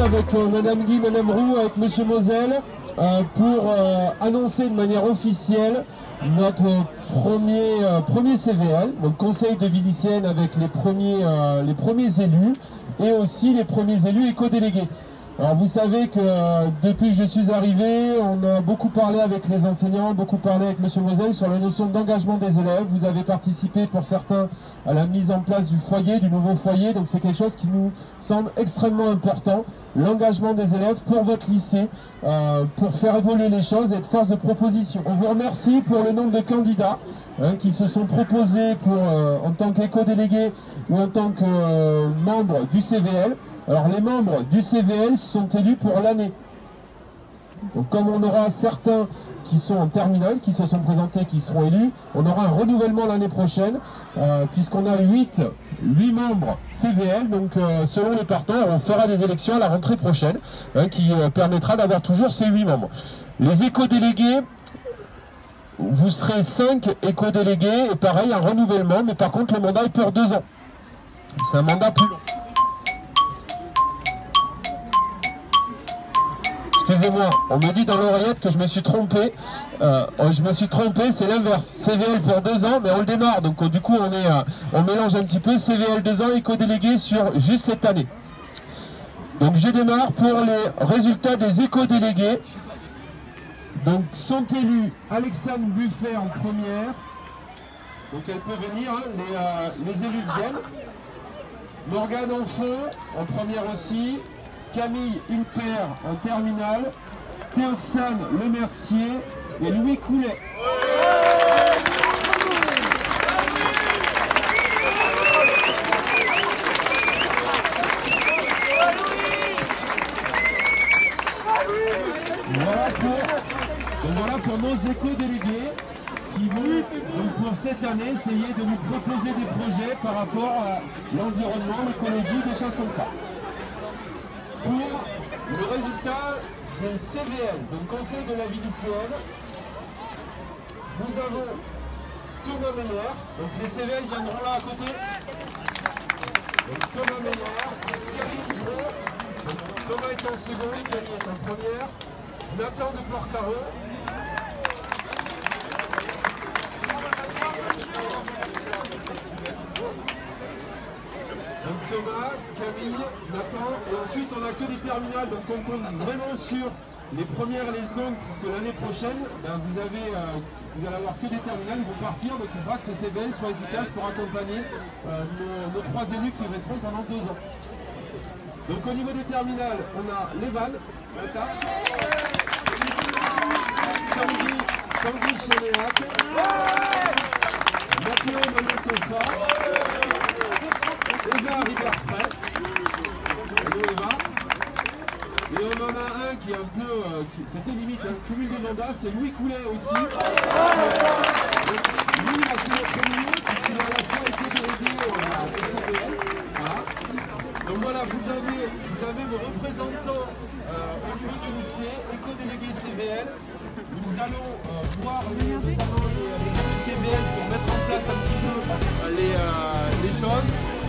avec euh, Madame Guy, Madame Roux, avec Monsieur Moselle, euh, pour euh, annoncer de manière officielle notre premier, premier CVL, donc conseil de vie avec les premiers, les premiers élus et aussi les premiers élus éco-délégués. Alors vous savez que euh, depuis que je suis arrivé, on a beaucoup parlé avec les enseignants, beaucoup parlé avec Monsieur Moselle sur la notion d'engagement des élèves. Vous avez participé pour certains à la mise en place du foyer, du nouveau foyer, donc c'est quelque chose qui nous semble extrêmement important. L'engagement des élèves pour votre lycée, euh, pour faire évoluer les choses et être force de proposition. On vous remercie pour le nombre de candidats hein, qui se sont proposés pour, euh, en tant qu'éco-délégués ou en tant que membres du CVL. Alors les membres du CVL sont élus pour l'année. Donc comme on aura certains qui sont en terminale, qui se sont présentés, qui seront élus, on aura un renouvellement l'année prochaine, euh, puisqu'on a 8, 8 membres CVL, donc euh, selon les partants, on fera des élections à la rentrée prochaine, hein, qui euh, permettra d'avoir toujours ces 8 membres. Les éco-délégués, vous serez 5 éco-délégués, et pareil, un renouvellement, mais par contre le mandat est pour 2 ans. C'est un mandat plus long. Excusez-moi, on me dit dans l'oreillette que je me suis trompé. Euh, je me suis trompé, c'est l'inverse. CVL pour deux ans, mais on le démarre. Donc du coup, on, euh, mélange un petit peu CVL deux ans, éco-délégué sur juste cette année. Donc je démarre pour les résultats des éco-délégués. Donc sont élus Alexandre Buffet en première. Donc elle peut venir, hein, les, euh, les élus viennent. Morgane Enfant en première aussi. Camille Inper en terminale, Théoxane Lemercier et Louis Coulet. Voilà pour, voilà pour nos éco-délégués qui vont donc pour cette année essayer de nous proposer des projets par rapport à l'environnement, l'écologie, des choses comme ça pour le résultat des CVL, donc Conseil de la vie lycéenne. Nous avons Thomas Meyer, donc les CVL viendront là à côté. Donc Thomas Meyer, Camille Gros, Thomas est en seconde, Camille est en première, Nathan de Porcaro, Thomas, Camille, Nathan, et ensuite on n'a que des terminales, donc on compte vraiment sur les premières et les secondes, puisque l'année prochaine, ben, vous, avez, euh, vous allez avoir que des terminales, ils vont partir, donc il faudra que ce CBL soit efficace pour accompagner euh, nos, trois élus qui resteront pendant deux ans. Donc au niveau des terminales, on a Lévan, Mata, Tanguy, Tanguy Chenéac, Mathéo Manontofa, et on en a un qui est un peu, c'était limite un cumul de mandats, c'est Louis Coulet aussi. Donc, lui, il a puisqu'il a délégué. Donc voilà, vous avez, vous avez vos représentants au niveau du lycée, éco-délégué CBL. Nous allons voir les, notamment les, les CBL pour mettre en place un petit peu les, les choses.